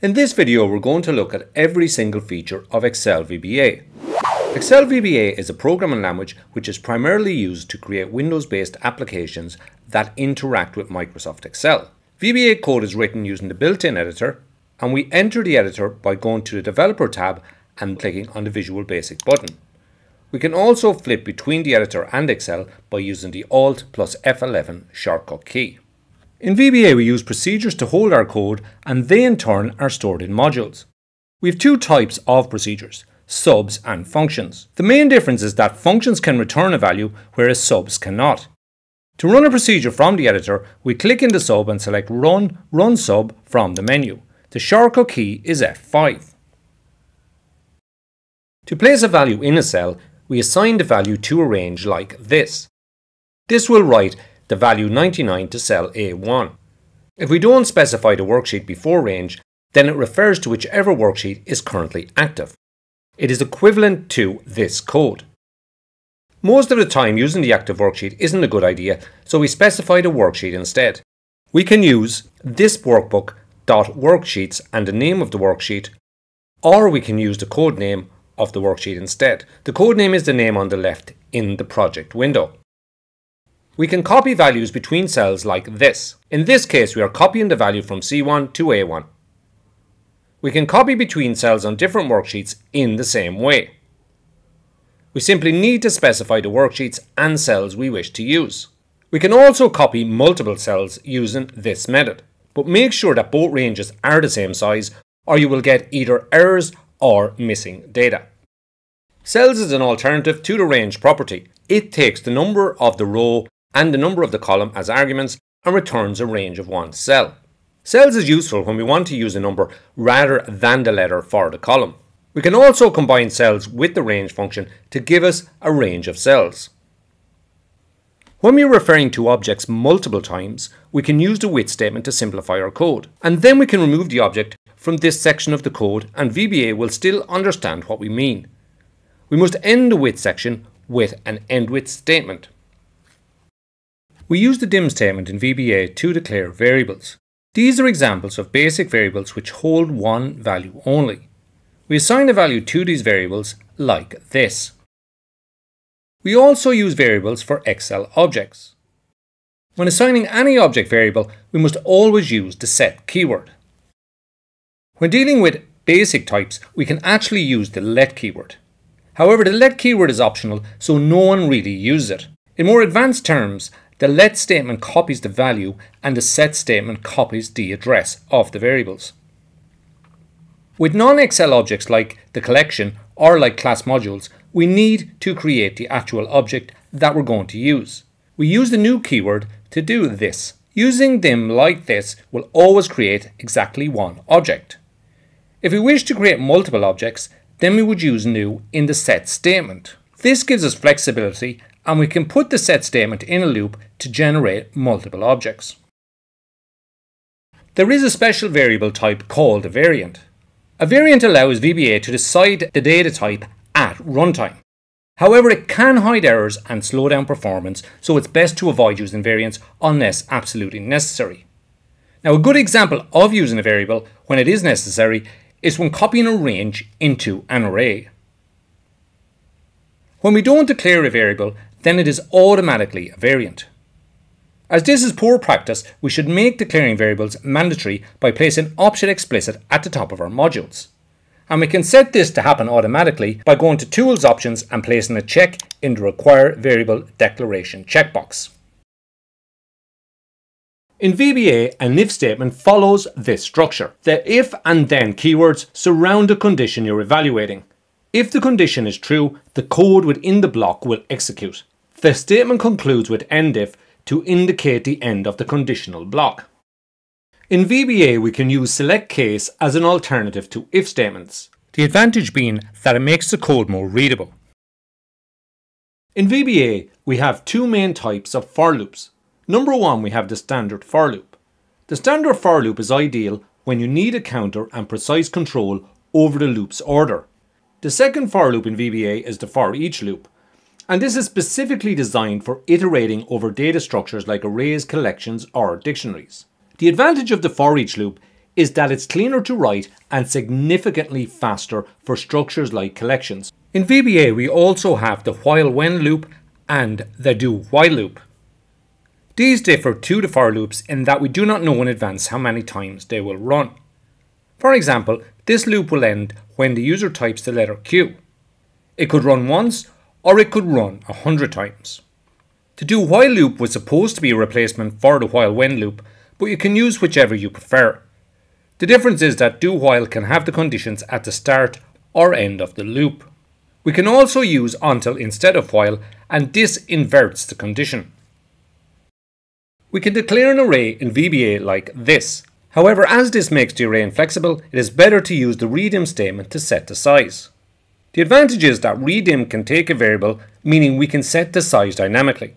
In this video we're going to look at every single feature of Excel VBA. Excel VBA is a programming language which is primarily used to create Windows-based applications that interact with Microsoft Excel. VBA code is written using the built-in editor and we enter the editor by going to the Developer tab and clicking on the Visual Basic button. We can also flip between the editor and Excel by using the Alt plus F11 shortcut key. In VBA we use procedures to hold our code and they in turn are stored in modules. We have two types of procedures, subs and functions. The main difference is that functions can return a value whereas subs cannot. To run a procedure from the editor, we click in the sub and select Run Run Sub from the menu. The shortcut key is F5. To place a value in a cell, we assign the value to a range like this. This will write the value 99 to cell A1. If we don't specify the worksheet before range, then it refers to whichever worksheet is currently active. It is equivalent to this code. Most of the time using the active worksheet isn't a good idea, so we specify the worksheet instead. We can use this workbook worksheets and the name of the worksheet, or we can use the code name of the worksheet instead. The code name is the name on the left in the project window. We can copy values between cells like this. In this case, we are copying the value from C1 to A1. We can copy between cells on different worksheets in the same way. We simply need to specify the worksheets and cells we wish to use. We can also copy multiple cells using this method, but make sure that both ranges are the same size or you will get either errors or missing data. Cells is an alternative to the range property. It takes the number of the row and the number of the column as arguments and returns a range of one cell. Cells is useful when we want to use a number rather than the letter for the column. We can also combine cells with the range function to give us a range of cells. When we are referring to objects multiple times, we can use the with statement to simplify our code. And then we can remove the object from this section of the code and VBA will still understand what we mean. We must end the with section with an end with statement. We use the dim statement in VBA to declare variables. These are examples of basic variables which hold one value only. We assign a value to these variables like this. We also use variables for Excel objects. When assigning any object variable, we must always use the set keyword. When dealing with basic types, we can actually use the let keyword. However, the let keyword is optional, so no one really uses it. In more advanced terms, the let statement copies the value and the set statement copies the address of the variables. With non-Excel objects like the collection or like class modules, we need to create the actual object that we're going to use. We use the new keyword to do this. Using them like this will always create exactly one object. If we wish to create multiple objects, then we would use new in the set statement. This gives us flexibility and we can put the set statement in a loop to generate multiple objects. There is a special variable type called a variant. A variant allows VBA to decide the data type at runtime. However, it can hide errors and slow down performance, so it's best to avoid using variants unless absolutely necessary. Now, a good example of using a variable when it is necessary is when copying a range into an array. When we don't declare a variable, then it is automatically a variant. As this is poor practice, we should make declaring variables mandatory by placing option explicit at the top of our modules. And we can set this to happen automatically by going to Tools Options and placing a check in the Require Variable Declaration checkbox. In VBA, an if statement follows this structure. The if and then keywords surround the condition you're evaluating. If the condition is true, the code within the block will execute. The statement concludes with end if to indicate the end of the conditional block. In VBA we can use select case as an alternative to if statements, the advantage being that it makes the code more readable. In VBA we have two main types of for loops. Number one we have the standard for loop. The standard for loop is ideal when you need a counter and precise control over the loop's order. The second for loop in VBA is the for each loop, and this is specifically designed for iterating over data structures like arrays, collections, or dictionaries. The advantage of the for each loop is that it's cleaner to write and significantly faster for structures like collections. In VBA, we also have the while wend loop and the do while loop. These differ to the for loops in that we do not know in advance how many times they will run. For example, this loop will end when the user types the letter Q. It could run once or it could run a hundred times. The do while loop was supposed to be a replacement for the while wend loop, but you can use whichever you prefer. The difference is that do while can have the conditions at the start or end of the loop. We can also use until instead of while and this inverts the condition. We can declare an array in VBA like this. However, as this makes the array inflexible, it is better to use the ReDim statement to set the size. The advantage is that ReDim can take a variable, meaning we can set the size dynamically.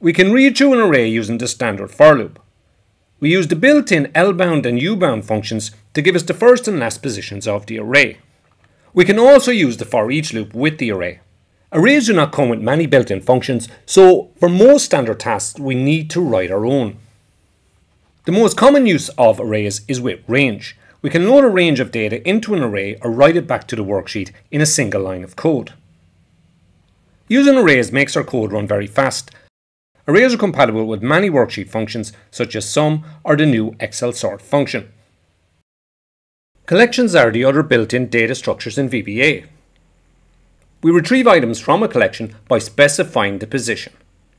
We can read through an array using the standard for loop. We use the built-in L-bound and U-bound functions to give us the first and last positions of the array. We can also use the for each loop with the array. Arrays do not come with many built-in functions, so for most standard tasks we need to write our own. The most common use of arrays is with range. We can load a range of data into an array or write it back to the worksheet in a single line of code. Using arrays makes our code run very fast Arrays are compatible with many worksheet functions such as sum or the new Excel sort function. Collections are the other built-in data structures in VBA. We retrieve items from a collection by specifying the position.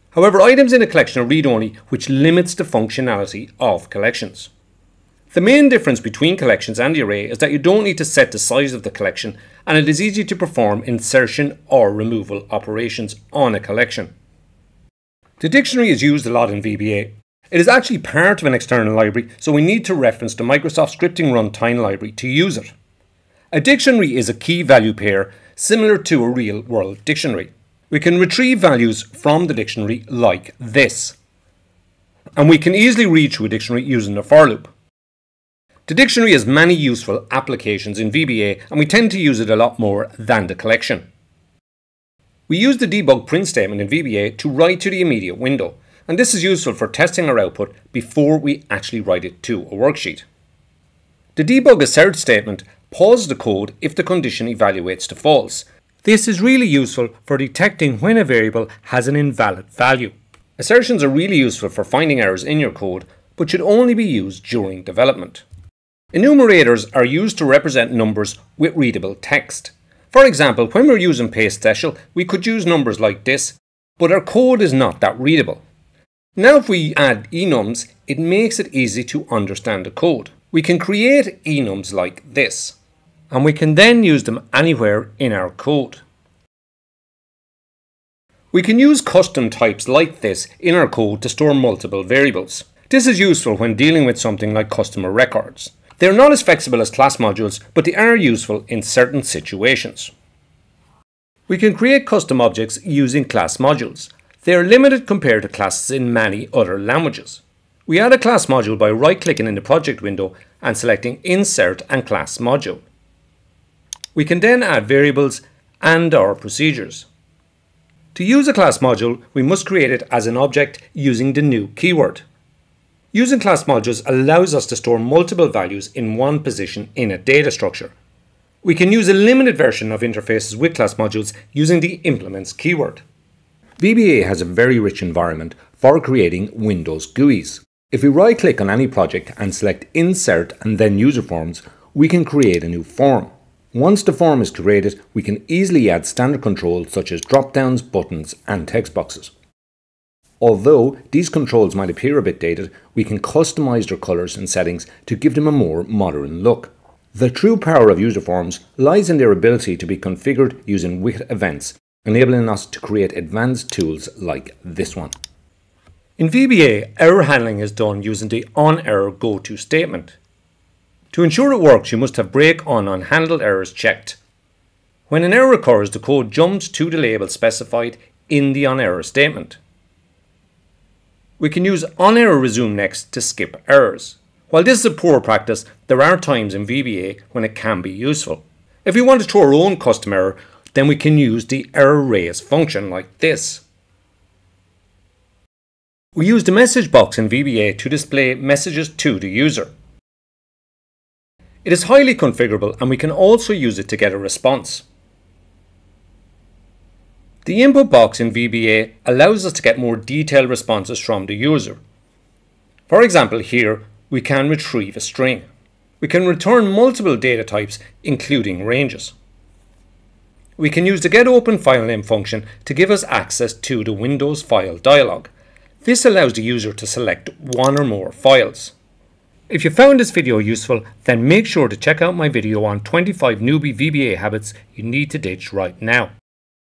However, items in a collection are read-only, which limits the functionality of collections. The main difference between collections and the array is that you don't need to set the size of the collection and it is easy to perform insertion or removal operations on a collection. The dictionary is used a lot in VBA. It is actually part of an external library, so we need to reference the Microsoft Scripting Runtime library to use it. A dictionary is a key value pair similar to a real world dictionary. We can retrieve values from the dictionary like this. And we can easily read through a dictionary using a for loop. The dictionary has many useful applications in VBA and we tend to use it a lot more than the collection. We use the debug print statement in VBA to write to the immediate window, and this is useful for testing our output before we actually write it to a worksheet. The debug assert statement pauses the code if the condition evaluates to false. This is really useful for detecting when a variable has an invalid value. Assertions are really useful for finding errors in your code, but should only be used during development. Enumerators are used to represent numbers with readable text. For example, when we're using paste special, we could use numbers like this, but our code is not that readable. Now if we add enums, it makes it easy to understand the code. We can create enums like this, and we can then use them anywhere in our code. We can use custom types like this in our code to store multiple variables. This is useful when dealing with something like customer records. They are not as flexible as class modules, but they are useful in certain situations. We can create custom objects using class modules. They are limited compared to classes in many other languages. We add a class module by right-clicking in the project window and selecting Insert and Class Module. We can then add variables and our procedures. To use a class module, we must create it as an object using the new keyword. Using class modules allows us to store multiple values in one position in a data structure. We can use a limited version of interfaces with class modules using the implements keyword. VBA has a very rich environment for creating Windows GUIs. If we right click on any project and select Insert and then User Forms, we can create a new form. Once the form is created, we can easily add standard controls such as drop downs, buttons, and text boxes. Although these controls might appear a bit dated, we can customize their colors and settings to give them a more modern look. The true power of user forms lies in their ability to be configured using with events, enabling us to create advanced tools like this one. In VBA, error handling is done using the on-error go-to statement. To ensure it works, you must have break on unhandled errors checked. When an error occurs, the code jumps to the label specified in the on-error statement. We can use on-error resume next to skip errors. While this is a poor practice, there are times in VBA when it can be useful. If we want to throw our own custom error, then we can use the error raise function like this. We use the message box in VBA to display messages to the user. It is highly configurable and we can also use it to get a response. The input box in VBA allows us to get more detailed responses from the user. For example here, we can retrieve a string. We can return multiple data types, including ranges. We can use the getOpenFileName function to give us access to the Windows file dialog. This allows the user to select one or more files. If you found this video useful, then make sure to check out my video on 25 newbie VBA habits you need to ditch right now.